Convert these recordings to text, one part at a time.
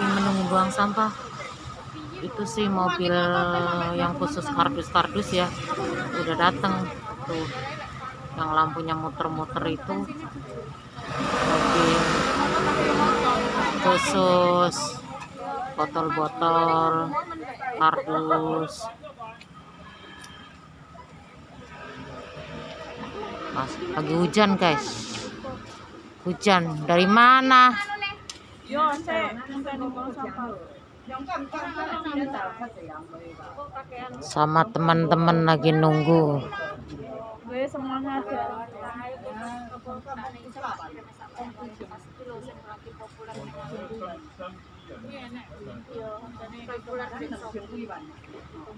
lagi menunggu buang sampah. Itu sih mobil yang khusus kardus-kardus ya. Udah datang tuh. Yang lampunya muter-muter itu. Mobil khusus. Botol-botol kardus. Mas, lagi hujan guys. Hujan. Dari mana sama teman-teman lagi nunggu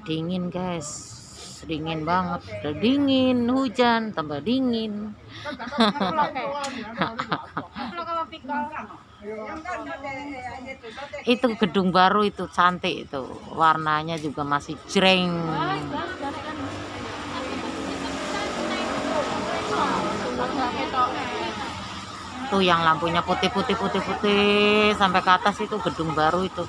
dingin guys dingin banget udah dingin hujan tambah dingin itu gedung baru itu cantik itu. Warnanya juga masih jreng. Tuh yang lampunya putih putih putih putih sampai ke atas itu gedung baru itu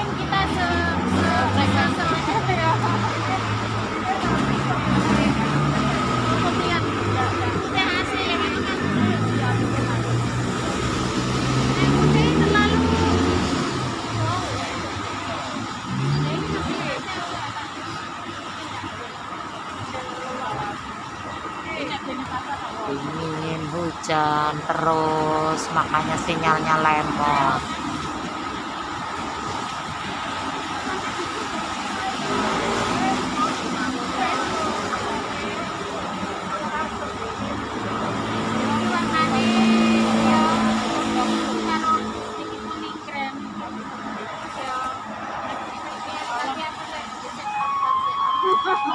mungkin kita se mereka se ya putihan putih asli yang itu kan putih terlalu dingin hujan terus makanya sinyalnya lemot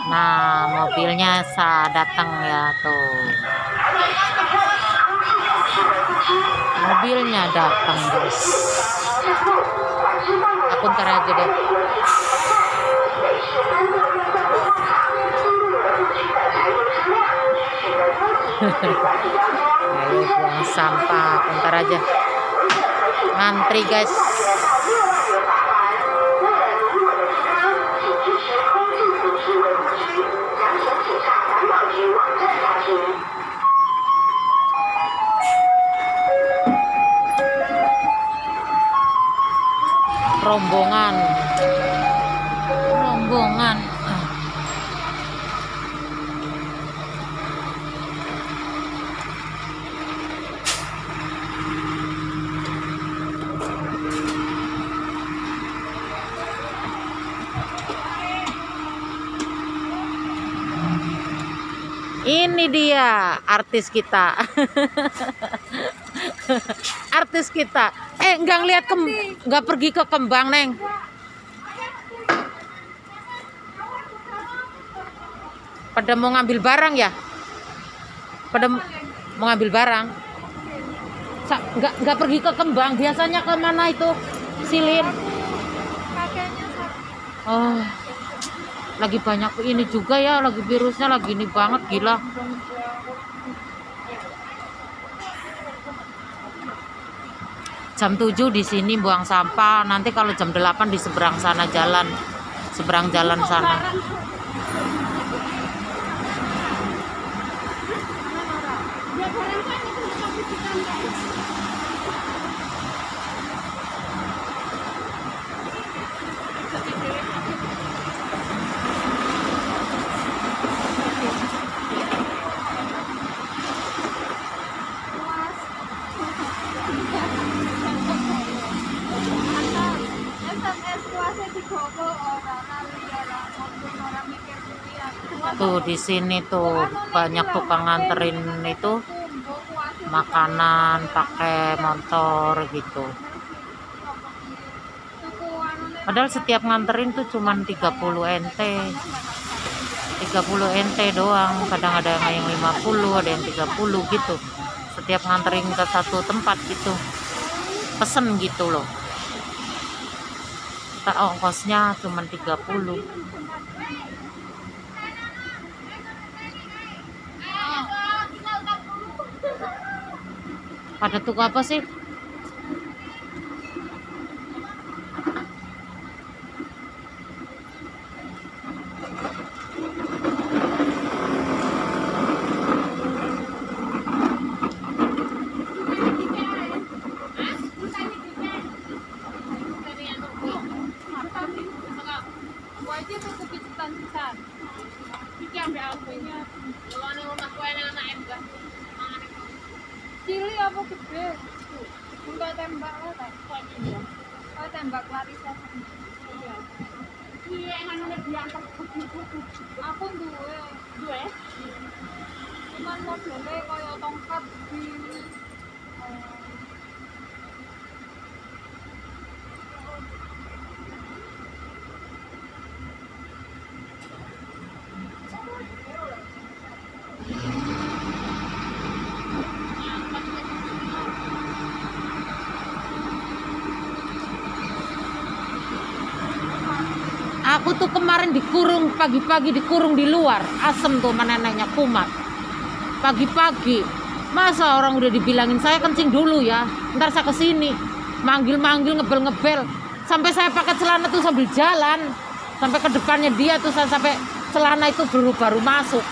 nah mobilnya sa datang ya tuh mobilnya datang guys. Aku ntar aja deh. Ayo buang sampah ntar aja. Ngantri guys rombongan. Rombongan. Ini dia artis kita. Artis kita eh nggak ngeliat kem nggak pergi ke kembang neng. Pada mau ngambil barang ya? Pada mau ngambil barang. Nggak nggak pergi ke kembang. Biasanya ke mana itu? Silin oh lagi banyak ini juga ya. Lagi virusnya lagi ini banget gila jam 7 di sini buang sampah. Nanti kalau jam 8 di seberang sana jalan. Seberang jalan sana ya barang kan itu bisa pijikan SMS kuasa digowo ora lali ora ngomong ora mikir kuliah. Tuh di sini tuh banyak tukang nganterin itu makanan pakai motor gitu. Padahal setiap nganterin tuh cuman 30 NT 30 NT doang. Kadang ada yang 50 ada yang 30 gitu. Setiap nganterin ke satu tempat gitu. Pesen gitu loh. Tak ongkosnya cuman 30 pada tuku apa sih Aku duwe. Duwe? Cuman modelnya kaya tongkat di Aku tuh kemarin dikurung pagi-pagi dikurung di luar, asem tuh neneknya kumat. Pagi-pagi, masa orang udah dibilangin saya kencing dulu ya, ntar saya ke sini, manggil-manggil ngebel-ngebel, sampai saya pakai celana tuh sambil jalan, sampai ke depannya dia tuh saya sampai celana itu baru baru masuk.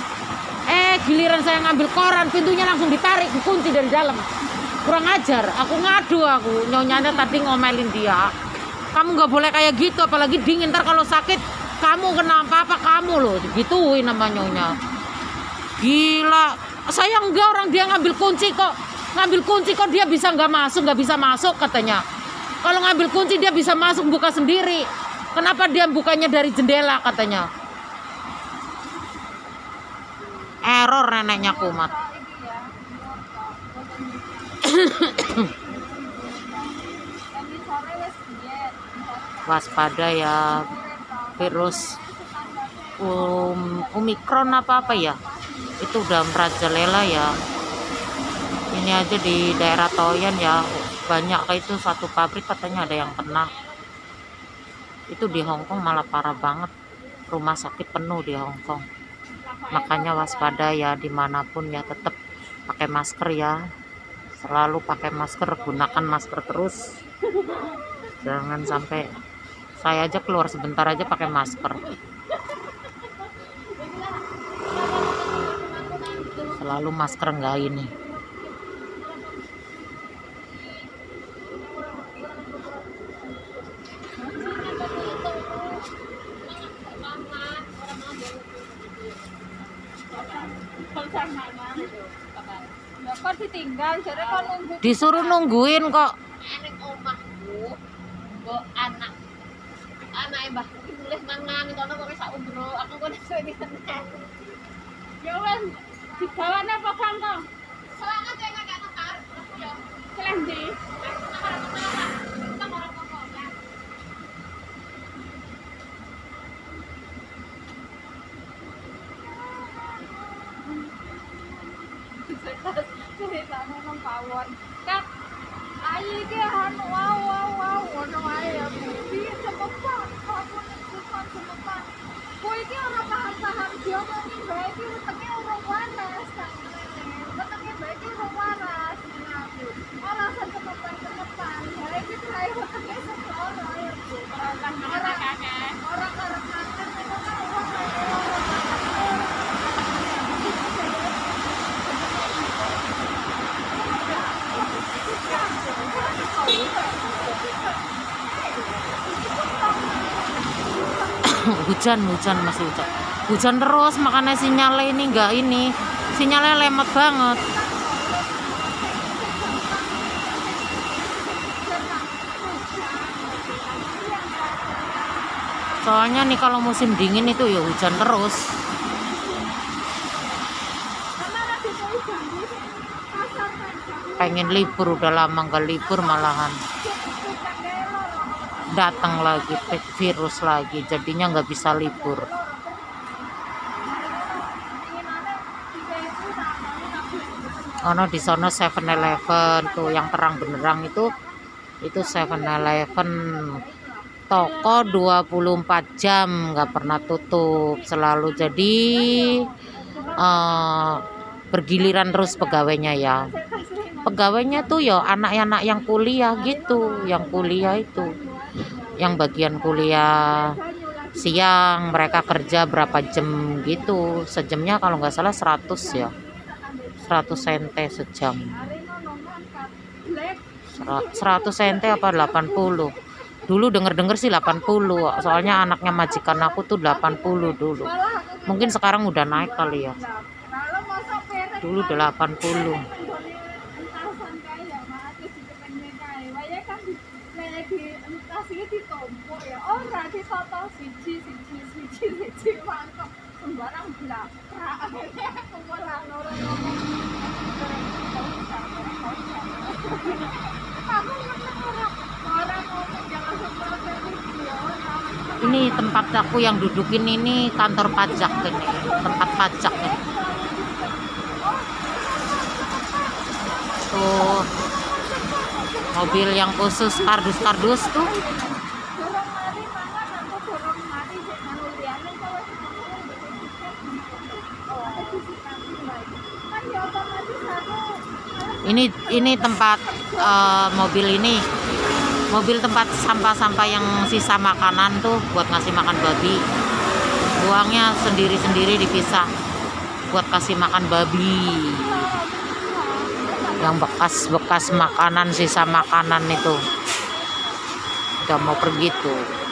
Eh giliran saya ngambil koran, pintunya langsung ditarik, dikunci dari dalam. Kurang ajar, aku ngadu aku, nyonyanya tadi ngomelin dia kamu nggak boleh kayak gitu apalagi dingin. Ntar kalau sakit kamu kena apa-apa kamu loh. Gituin nama nyonya. Gila. Saya enggak orang dia ngambil kunci kok. Ngambil kunci kok dia bisa nggak masuk nggak bisa masuk katanya. Kalau ngambil kunci dia bisa masuk buka sendiri. Kenapa dia bukanya dari jendela katanya? Error neneknya kumat waspada ya virus um, omikron apa apa ya. Itu udah merajalela ya. Ini aja di daerah Toyan ya banyak itu satu pabrik katanya ada yang kena. Itu di Hongkong malah parah banget. Rumah sakit penuh di Hongkong makanya waspada ya di mana pun ya tetap pakai masker ya. Selalu pakai masker gunakan masker terus. Jangan sampai saya aja keluar sebentar aja pakai masker. Selalu masker enggak ini. Disuruh nungguin kok ana ay bah tinulis mangang ito ano kasi sa ubro ako ko na sa internet yowen si kawa na pa kang ko kawa ya tayo ka na tar kailan di Kasi sa ano ng power. Kak! 玩意儿这还能玩玩玩我这玩意儿不必怎么办？他说你吃饭怎么办？我一定让他们让他们觉得你没地方，他给我们玩呢，什么的，他们没地方玩了，什么的，完了他怎么办？怎么办？哎，这来一会儿他给是好了，哎呀，不办了。Hujan hujan masih hujan. Hujan terus makanya sinyalnya ini enggak ini. Sinyalnya lemot banget. Soalnya nih kalau musim dingin itu ya hujan terus. Pengen libur udah lama nggak libur malahan datang lagi virus lagi jadinya nggak bisa libur. Ono di sono 7-Eleven tuh yang terang benerang itu itu 7-Eleven toko 24 jam nggak pernah tutup selalu. Jadi eh, bergiliran terus pegawainya ya. Pegawainya tuh ya anak-anak yang kuliah gitu yang kuliah itu yang bagian kuliah siang mereka kerja berapa jam gitu. Sejamnya kalau nggak salah 100 ya. 100 sente sejam. Sera- 100 sente apa 80 dulu denger-denger sih 80 soalnya anaknya majikan aku tuh 80 dulu. Mungkin sekarang udah naik kali ya. Dulu 80 Disoto siji siji siji siji mantap. Sembarang blakrak ini tempat aku yang dudukin ini kantor pajak ini. Tempat pajak ini. Tuh. Mobil yang khusus kardus-kardus tuh Dorong mari mangan aku dorong mari cek anu liyane kowe kan ya otomatis aku ini ini tempat eh, mobil ini. Mobil tempat sampah-sampah yang sisa makanan tuh buat ngasih makan babi. Buangnya sendiri-sendiri dipisah buat kasih makan babi. Yang bekas-bekas makanan sisa makanan itu. Udah mau pergi tuh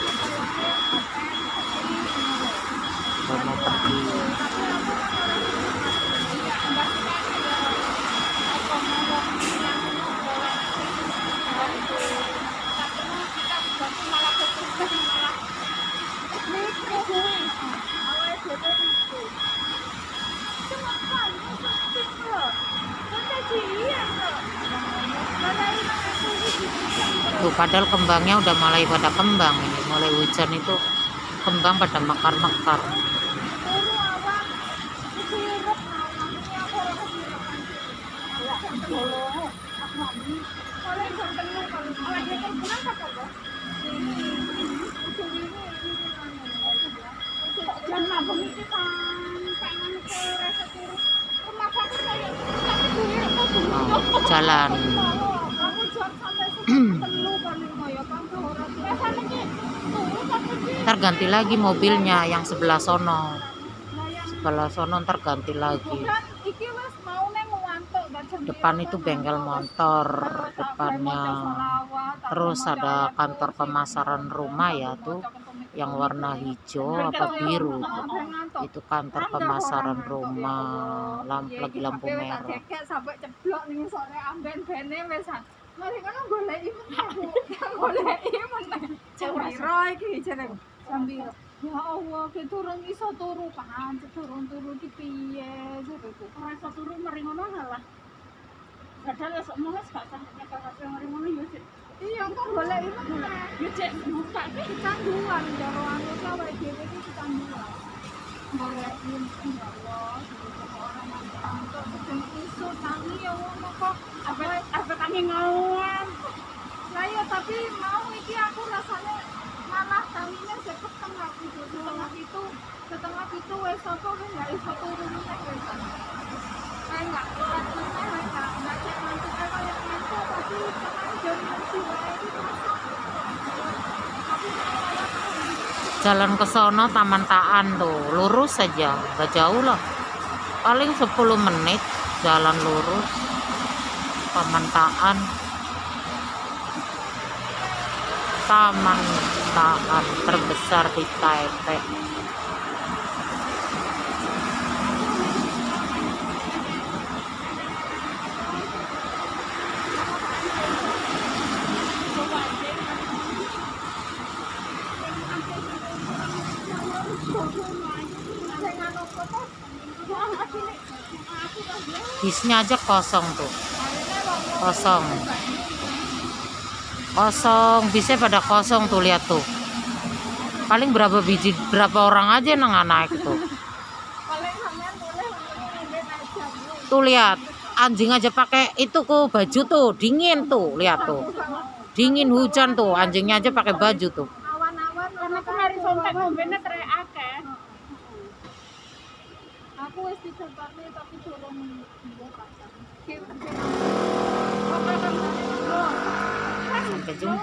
padahal kembangnya udah mulai pada kembang ini. Mulai hujan itu kembang pada mekar-mekar mabuk iki sampai nang ke rasa turu. Rumah aku saya tapi duit kok Oh, jalan Aku jam sampai sepuluh telu kali kaya pangke ora. Biasane ki turu tapi ki ntar ganti lagi mobilnya yang sebelah sono. Sebelah sono ntar ganti lagi. Mau depan itu kan bengkel motor depannya. Terus ada kantor pemasaran rumah ya tuh yang warna hijau apa biru. Tuh itu kantor Kan pemasaran rumah. Lampu lagi lampu merah. Mari goleki meneh goleki meneh cembiro iki jeneng cembiro ya Allah ki turun iso turu kan turun turu ki piye? Jareku ora iso turu mari ngono lah. Padahal esuk mau wis gak sampe nyekel HP mari ngono ya Cik. iya kok goleki meneh ya cek buka ki kecanduan jaro anu ki awake dhewe ki kecanduan. Goleki ya Allah orang ngantuk sing iso tangi ya ngono kok apa apa tangi ngawam lah ya tapi mau iki aku tanginya sepeteng aku tuh setengah itu setengah itu wes kan nggak wes kayak nggak kuat kayak nggak nggak setengah jam masih itu jalan ke sono Taman Taan tuh. Lurus saja gak jauh lah. Paling 10 menit jalan lurus. Taman Taan. Taman Taan terbesar di Taipei bisnya aja kosong tuh kosong kosong bisnya pada kosong tuh lihat tuh. Paling berapa biji berapa orang aja nang naik tuh. Tuh lihat. Anjing aja pakai itu kok baju tuh dingin tuh lihat tuh. Dingin hujan tuh anjingnya aja pakai baju tuh. Aku Chúng